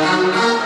know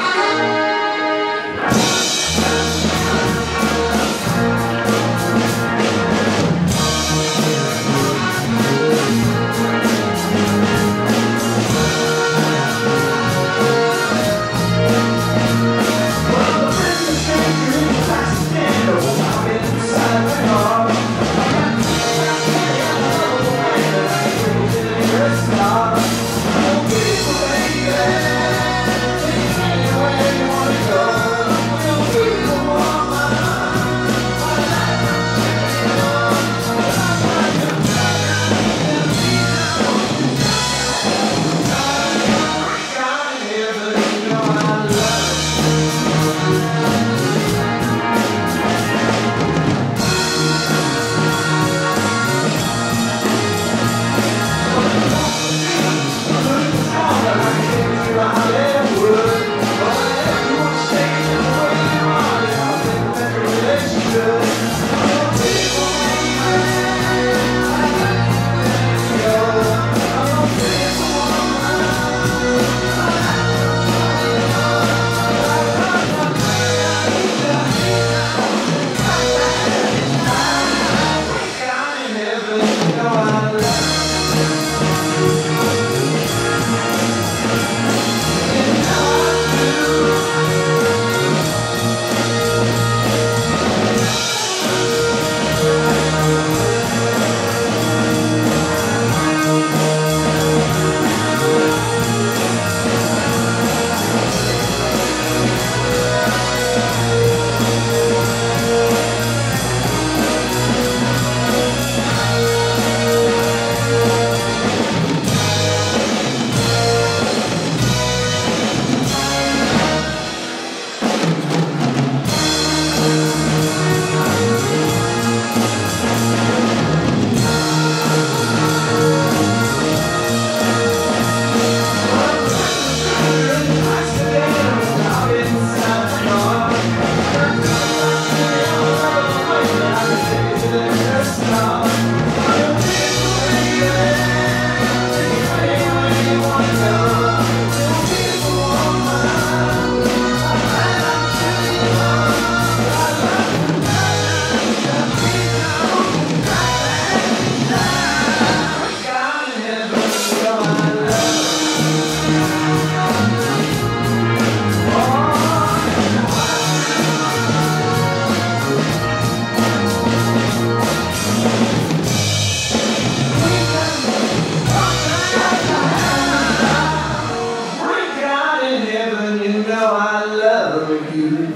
I you.